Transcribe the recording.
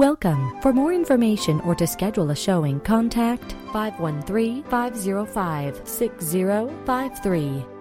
Welcome. For more information or to schedule a showing, contact 513 505 6053.